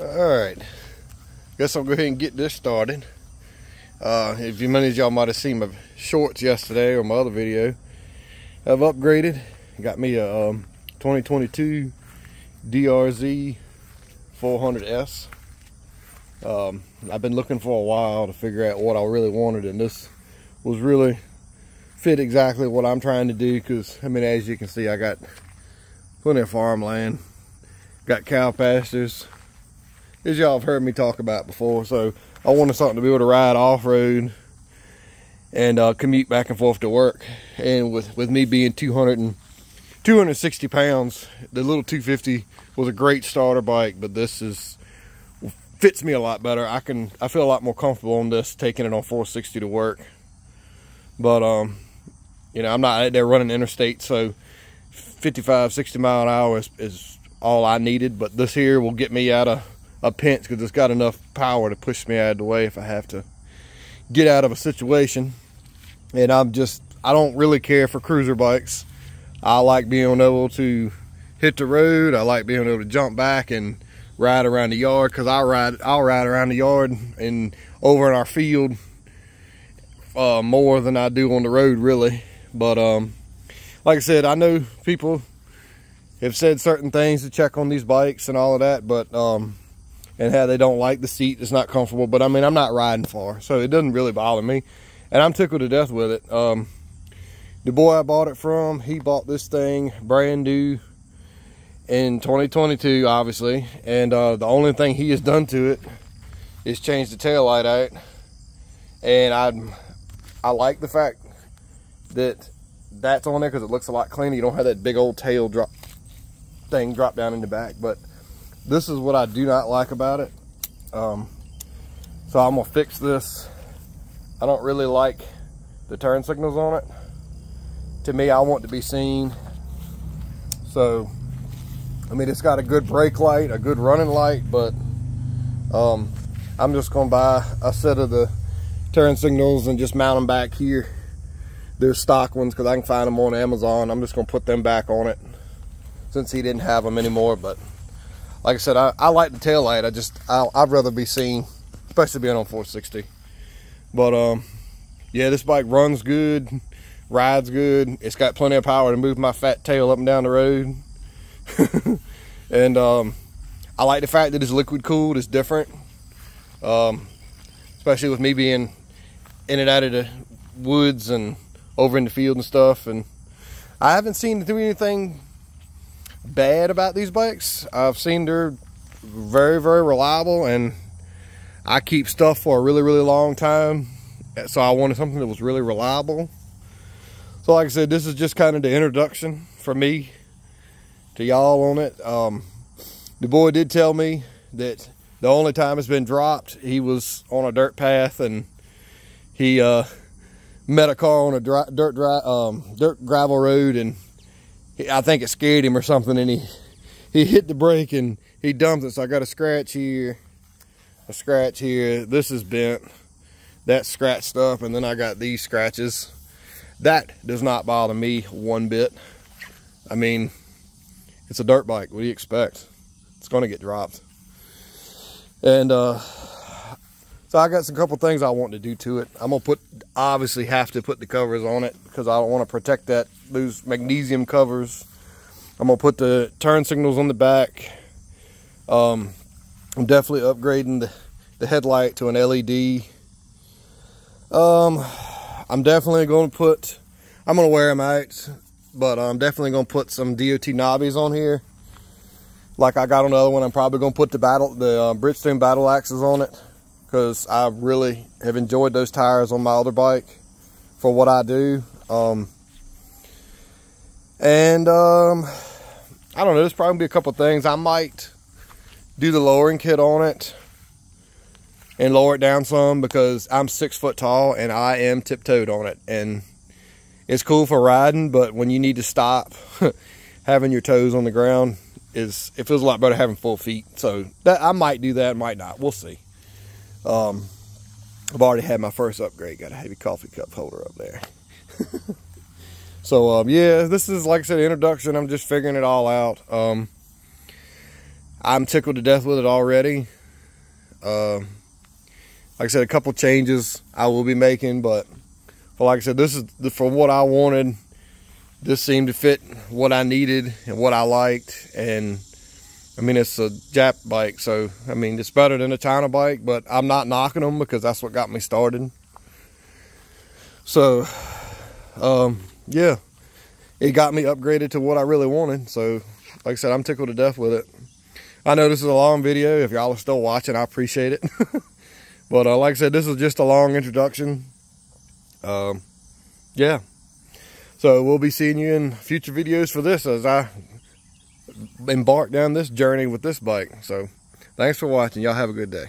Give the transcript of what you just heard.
All right, guess I'll go ahead and get this started. Uh, if you many of y'all might have seen my shorts yesterday or my other video, I've upgraded. Got me a um, 2022 DRZ 400S. Um, I've been looking for a while to figure out what I really wanted, and this was really fit exactly what I'm trying to do. Because I mean, as you can see, I got plenty of farmland, got cow pastures, as y'all have heard me talk about before. So I wanted something to be able to ride off-road and uh, commute back and forth to work. And with, with me being 200 and 260 pounds, the little 250 was a great starter bike, but this is fits me a lot better. I can I feel a lot more comfortable on this taking it on 460 to work. But um, you know, I'm not out there running interstate, so 55, 60 mile an hour is, is all I needed. But this here will get me out of a pinch because it's got enough power to push me out of the way if I have to get out of a situation. And I'm just, I don't really care for cruiser bikes. I like being able to hit the road. I like being able to jump back and ride around the yard because I ride, I'll ride around the yard and over in our field uh, more than I do on the road really. But um, like I said, I know people have said certain things to check on these bikes and all of that, but um, and how they don't like the seat. It's not comfortable. But I mean, I'm not riding far, so it doesn't really bother me. And I'm tickled to death with it. Um, the boy I bought it from, he bought this thing brand new in 2022, obviously. And uh, the only thing he has done to it is change the tail light out. And I, I like the fact that that's on there because it looks a lot cleaner. You don't have that big old tail drop thing drop down in the back. But this is what I do not like about it. Um, so I'm gonna fix this. I don't really like the turn signals on it. To me, I want to be seen. So, I mean, it's got a good brake light, a good running light, but um, I'm just gonna buy a set of the turn signals and just mount them back here. They're stock ones because I can find them on Amazon. I'm just gonna put them back on it since he didn't have them anymore, but like I said, I, I like the tail light. I just, I, would rather be seen, especially being on 460. But, um, yeah, this bike runs good, rides good. It's got plenty of power to move my fat tail up and down the road. and, um, I like the fact that it's liquid cooled. It's different. Um, especially with me being in and out of the woods and over in the field and stuff. And I haven't seen it do anything bad about these bikes. I've seen they're very, very reliable and I keep stuff for a really, really long time. So I wanted something that was really reliable. So like I said, this is just kind of the introduction for me to y'all on it. Um, the boy did tell me that the only time it's been dropped, he was on a dirt path and he uh, met a car on a dry, dirt, dry, um, dirt gravel road and I think it scared him or something, and he he hit the brake and he dumped it. So I got a scratch here, a scratch here. This is bent. That scratched up, and then I got these scratches. That does not bother me one bit. I mean, it's a dirt bike. What do you expect? It's going to get dropped. And uh, so I got some couple things I want to do to it. I'm gonna put obviously have to put the covers on it because I don't want to protect that those magnesium covers. I'm gonna put the turn signals on the back. Um, I'm definitely upgrading the, the headlight to an LED. Um, I'm definitely gonna put. I'm gonna wear them out, but I'm definitely gonna put some DOT knobbies on here. Like I got on the other one, I'm probably gonna put the battle the uh, Bridgestone Battlaxes on it because I really have enjoyed those tires on my other bike for what I do. Um, and um, I don't know, there's probably be a couple things. I might do the lowering kit on it and lower it down some because I'm six foot tall and I am tiptoed on it. And it's cool for riding, but when you need to stop, having your toes on the ground is it feels a lot better having full feet. So that I might do that, might not. We'll see. Um, I've already had my first upgrade. Got a heavy coffee cup holder up there. so um, yeah, this is like I said, introduction. I'm just figuring it all out. Um, I'm tickled to death with it already. Uh, like I said, a couple changes I will be making, but, but like I said, this is the, for what I wanted. This seemed to fit what I needed and what I liked. And I mean, it's a Jap bike, so I mean, it's better than a China bike, but I'm not knocking them because that's what got me started. So, um, yeah, it got me upgraded to what I really wanted. So, like I said, I'm tickled to death with it. I know this is a long video. If y'all are still watching, I appreciate it. but uh, like I said, this is just a long introduction. Um, yeah. So we'll be seeing you in future videos for this as I embark down this journey with this bike. So thanks for watching. Y'all have a good day.